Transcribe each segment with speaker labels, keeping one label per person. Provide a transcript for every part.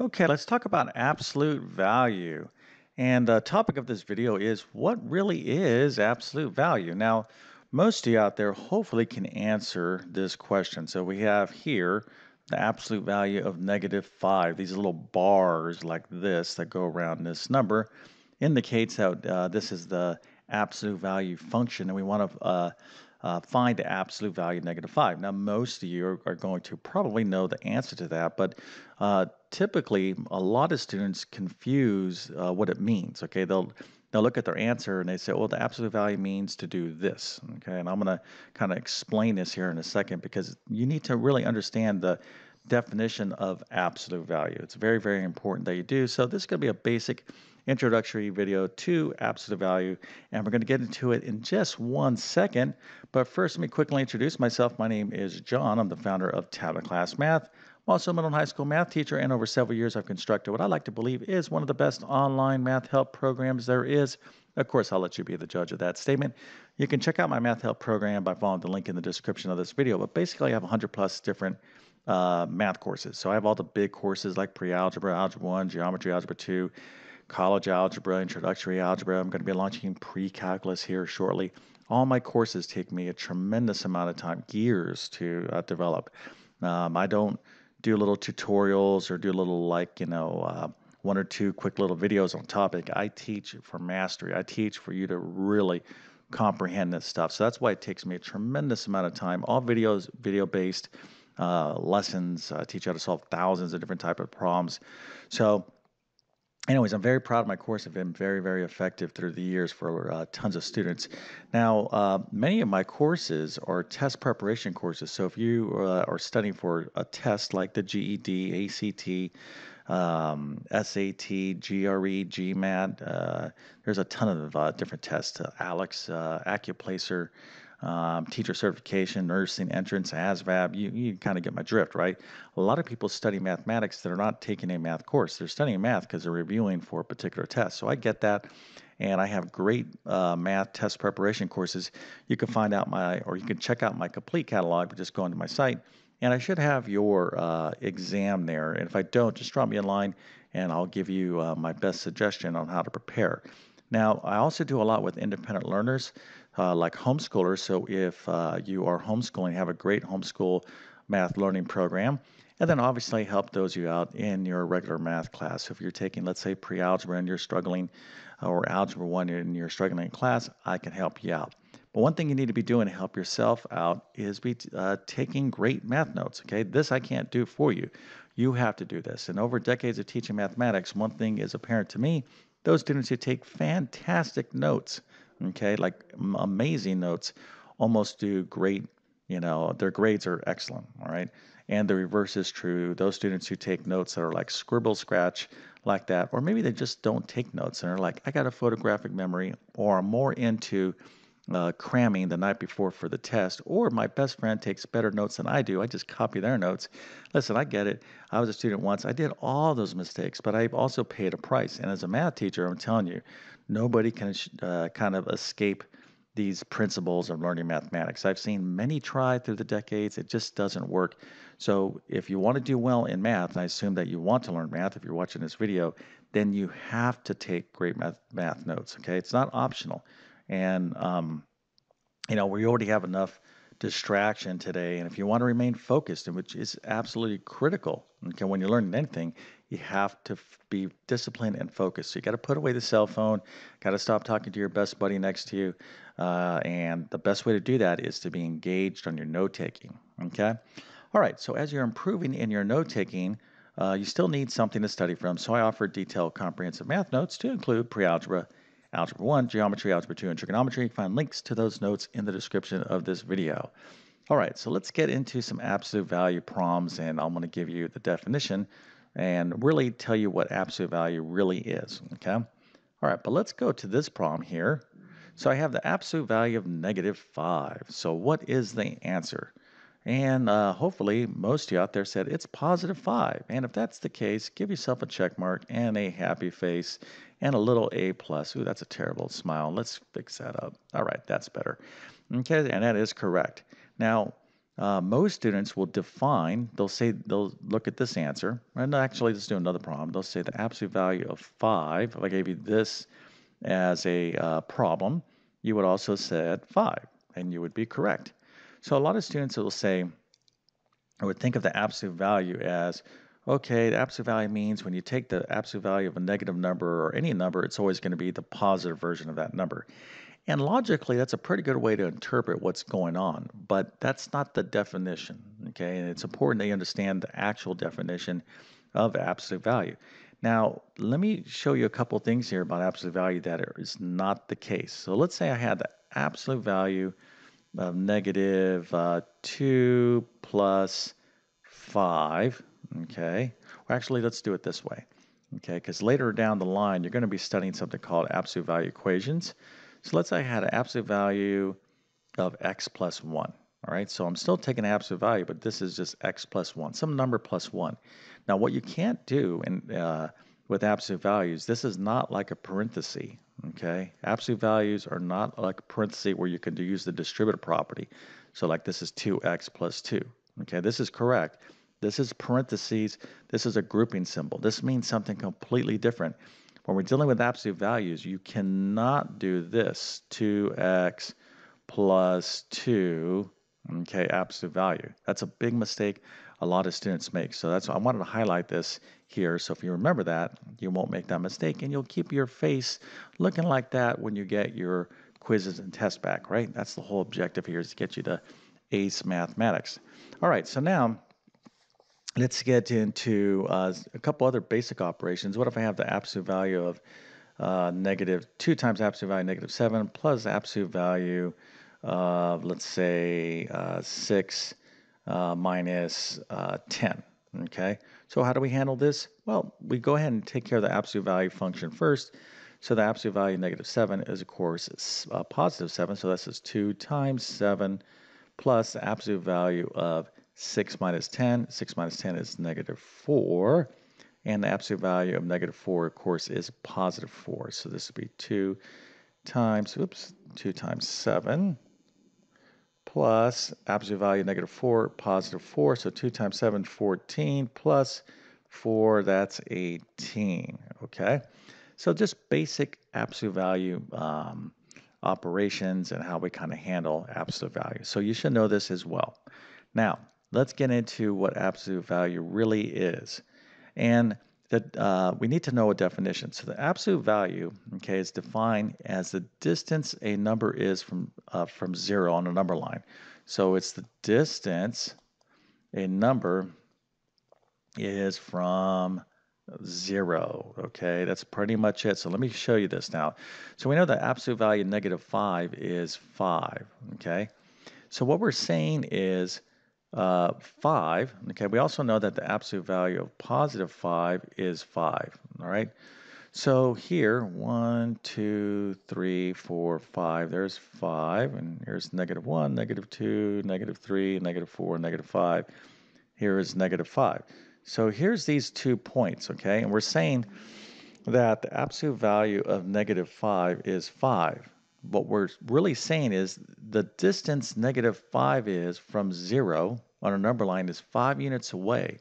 Speaker 1: Okay, let's talk about absolute value. And the topic of this video is what really is absolute value? Now, most of you out there hopefully can answer this question. So we have here the absolute value of negative 5. These little bars like this that go around this number indicates that uh, this is the absolute value function and we want to uh, uh, find the absolute value of negative 5. Now, most of you are, are, going to probably know the answer to that, but uh, typically a lot of students confuse uh, what it means. Okay, they'll they'll look at their answer and they say, well, the absolute value means to do this. Okay, and I'm going to kind of explain this here in a second because you need to really understand the definition of absolute value. It's very, very important that you do. So this is going to be a basic introductory video to absolute value, and we're going to get into it in just one second. But first, let me quickly introduce myself. My name is John. I'm the founder of TabletClass Math. I'm also a middle and high school math teacher, and over several years, I've constructed what I like to believe is one of the best online math help programs there is. Of course, I'll let you be the judge of that statement. You can check out my math help program by following the link in the description of this video. But basically, I have 100 plus different uh, math courses. So I have all the big courses like pre-algebra, algebra 1, geometry, algebra 2, college algebra, introductory algebra. I'm going to be launching pre-calculus here shortly. All my courses take me a tremendous amount of time, years to uh, develop. Um, I don't do little tutorials or do a little like, you know, uh, one or two quick little videos on topic. I teach for mastery. I teach for you to really comprehend this stuff. So that's why it takes me a tremendous amount of time. All videos, video based uh, lessons. I teach how to solve thousands of different type of problems. So anyways, I'm very proud of my course. I've been very, very effective through the years for uh, tons of students. Now, uh, many of my courses are test preparation courses. So if you uh, are studying for a test like the GED, ACT, um, SAT, GRE, GMAT, uh, there's a ton of uh, different tests. ALEKS, uh, Accuplacer, um, teacher certification, nursing entrance, ASVAB, you, you kind of get my drift, right? A lot of people study mathematics that are not taking a math course. They're studying math because they're reviewing for a particular test. So I get that. And I have great uh, math test preparation courses. You can find out my, or you can check out my complete catalog by just going to my site. And I should have your uh, exam there. And if I don't, just drop me a line and I'll give you uh, my best suggestion on how to prepare. Now, I also do a lot with independent learners uh, like homeschoolers. So if uh, you are homeschooling, have a great homeschool math learning program. And then obviously help those you out in your regular math class. So if you're taking, let's say, pre-algebra and you're struggling, or algebra one and you're struggling in class, I can help you out. But one thing you need to be doing to help yourself out is be uh, taking great math notes. Okay, this I can't do for you. You have to do this. And over decades of teaching mathematics, one thing is apparent to me: those students who take fantastic notes okay, like amazing notes, almost do great, you know, their grades are excellent, all right? And the reverse is true. Those students who take notes that are like scribble scratch like that, or maybe they just don't take notes and are like, I got a photographic memory, or I'm more into uh, cramming the night before for the test, or my best friend takes better notes than I do. I just copy their notes. Listen, I get it. I was a student once. I did all those mistakes, but I've also paid a price. And as a math teacher, I'm telling you, nobody can uh, kind of escape these principles of learning mathematics. I've seen many try through the decades, it just doesn't work. So, if you want to do well in math, and I assume that you want to learn math if you're watching this video, then you have to take great math, math notes, okay? It's not optional. And, um, you know, we already have enough distraction today. And if you want to remain focused, and which is absolutely critical, okay, when you're learning anything, you have to f- be disciplined and focused. So you got to put away the cell phone, got to stop talking to your best buddy next to you. Uh, and the best way to do that is to be engaged on your note taking. Okay. All right. So as you're improving in your note taking, uh, you still need something to study from. So I offer detailed comprehensive math notes to include pre algebra Algebra 1, Geometry, Algebra 2, and Trigonometry. Find links to those notes in the description of this video. All right, so let's get into some absolute value problems, and I'm going to give you the definition and really tell you what absolute value really is, okay? All right, but let's go to this problem here. So I have the absolute value of negative 5. So what is the answer? And uh, hopefully most of you out there said it's positive 5. And if that's the case, give yourself a check mark and a happy face and a little A plus. Ooh, that's a terrible smile. Let's fix that up. All right, that's better. Okay, and that is correct. Now, uh, most students will define, they'll say, they'll look at this answer, and actually let's do another problem. They'll say the absolute value of 5, if I gave you this as a uh, problem, you would also said 5, and you would be correct. So a lot of students will say, I would think of the absolute value as, okay, the absolute value means when you take the absolute value of a negative number or any number, it's always going to be the positive version of that number. And logically, that's a pretty good way to interpret what's going on, but that's not the definition, okay? And it's important that you understand the actual definition of absolute value. Now, let me show you a couple things here about absolute value that is not the case. So let's say I had the absolute value of negative, uh, 2 plus 5, okay? Well, actually, let's do it this way, okay? Because later down the line, you're going to be studying something called absolute value equations. So let's say I had an absolute value of x plus 1. All right, so I'm still taking an absolute value, but this is just x plus 1, some number plus 1. Now, what you can't do in, uh, with absolute values, this is not like a parenthesis, okay? Absolute values are not like a parenthesis where you can use the distributive property. So like this is 2x plus 2, okay? This is correct. This is parentheses. This is a grouping symbol. This means something completely different. When we're dealing with absolute values, you cannot do this 2x plus 2, okay, absolute value. That's a big mistake a lot of students make. So that's why I wanted to highlight this here. So if you remember that, you won't make that mistake and you'll keep your face looking like that when you get your quizzes and tests back, right? That's the whole objective here is to get you to ace mathematics. All right, so now let's get into uh, a couple other basic operations. What if I have the absolute value of uh, negative 2 times absolute value negative 7 plus absolute value of, let's say, uh, 6 uh, minus, uh, 10. Okay, so how do we handle this? Well, we go ahead and take care of the absolute value function first. So the absolute value negative 7 is, of course, uh, positive 7. So this is 2 times 7 plus absolute value of 6 minus 10. 6 minus 10 is negative 4. And the absolute value of negative 4, of course, is positive 4. So this would be 2 times, oops, 2 times 7 plus absolute value negative 4, positive 4. So 2 times 7, 14 plus 4, that's 18. Okay? So just basic absolute value um, operations and how we kind of handle absolute value. So you should know this as well. Now, let's get into what absolute value really is. And that uh, we need to know a definition. So the absolute value, okay, is defined as the distance a number is from uh, from zero on a number line. So it's the distance a number is from zero. Okay, that's pretty much it. So let me show you this now. So we know the absolute value negative five is five. Okay, so what we're saying is uh, 5. Okay, we also know that the absolute value of positive 5 is 5. All right, so here, 1, 2, 3, 4, 5. There's 5, and here's negative 1, negative 2, negative 3, negative 4, negative 5. Here is negative 5. So here's these two points, okay, and we're saying that the absolute value of negative 5 is 5 what we're really saying is the distance negative 5 is from 0 on a number line is 5 units away.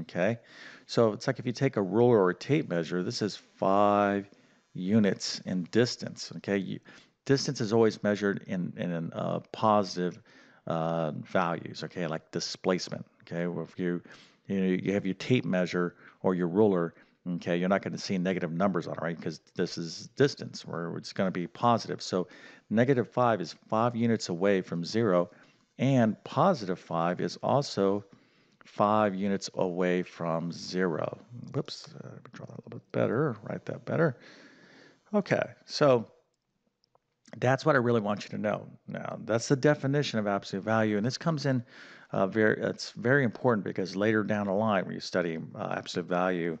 Speaker 1: Okay, so it's like if you take a ruler or a tape measure, this is 5 units in distance. Okay, you, distance is always measured in, in uh, positive uh, values, okay, like displacement. Okay, well, if you, you, know, you have your tape measure or your ruler, Okay, you're not going to see negative numbers on it, right? Because this is distance where it's going to be positive. So negative 5 is 5 units away from 0, and positive 5 is also 5 units away from 0. Whoops, uh, draw that a little bit better, write that better. Okay, so that's what I really want you to know. Now, that's the definition of absolute value, and this comes in uh, very. It's very important because later down the line, when you study uh, absolute value,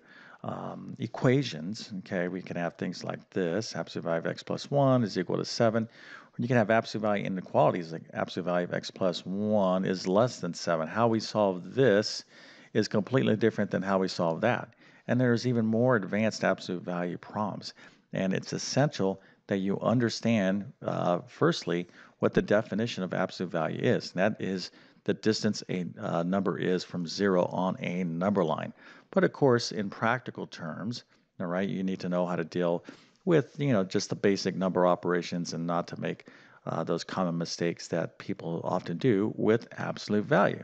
Speaker 1: um, equations, okay, we can have things like this, absolute value of x plus 1 is equal to 7. Or you can have absolute value inequalities, like absolute value of x plus 1 is less than 7. How we solve this is completely different than how we solve that. And there's even more advanced absolute value problems. And it's essential that you understand, uh, firstly, what the definition of absolute value is. And that is the distance a uh, number is from zero on a number line. But of course, in practical terms, all right, you need to know how to deal with, you know, just the basic number operations and not to make uh, those common mistakes that people often do with absolute value.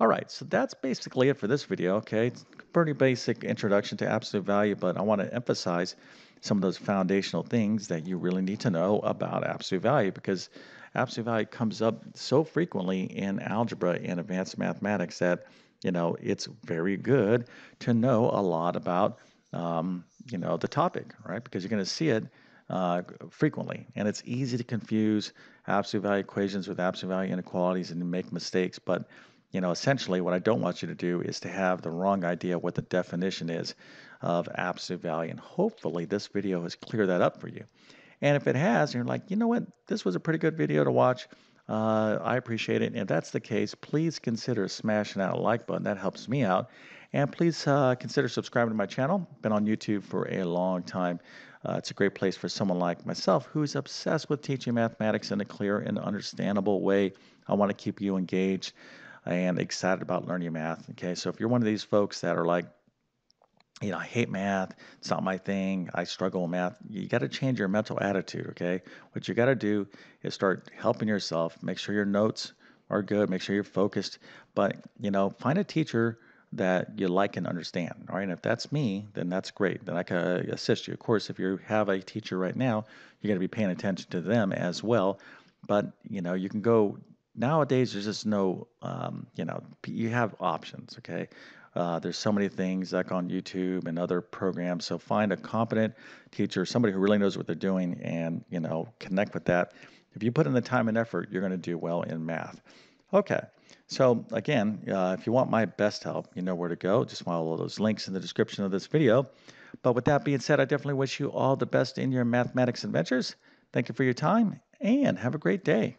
Speaker 1: All right, so that's basically it for this video, okay? Pretty basic introduction to absolute value, but I want to emphasize some of those foundational things that you really need to know about absolute value because absolute value comes up so frequently in algebra and advanced mathematics that, you know, it's very good to know a lot about, um, you know, the topic, right? Because you're going to see it uh, frequently. And it's easy to confuse absolute value equations with absolute value inequalities and make mistakes. But you know, essentially what I don't want you to do is to have the wrong idea what the definition is of absolute value. And hopefully this video has cleared that up for you. And if it has, you're like, you know what, this was a pretty good video to watch. Uh, I appreciate it. And if that's the case, please consider smashing that like button. That helps me out. And please uh, consider subscribing to my channel. Been on YouTube for a long time. Uh, it's a great place for someone like myself who's obsessed with teaching mathematics in a clear and understandable way. I want to keep you engaged and excited about learning math. Okay, so if you're one of these folks that are like, you know, I hate math, it's not my thing, I struggle with math, you got to change your mental attitude. Okay, what you got to do is start helping yourself, make sure your notes are good, make sure you're focused, but you know, find a teacher that you like and understand. All right. And if that's me, then that's great. Then I can uh, assist you. Of course, if you have a teacher right now, you got to be paying attention to them as well. But you know, you can go nowadays there's just no um, you know you have options okay? Uh, there's so many things like on youtube and other programs so find a competent teacher somebody who really knows what they're doing and you know connect with that. If you put in the time and effort you're going to do well in math. Okay so again uh, if you want my best help you know where to go. Just follow those links in the description of this video. But with that being said i definitely wish you all the best in your mathematics adventures. Thank you for your time and have a great day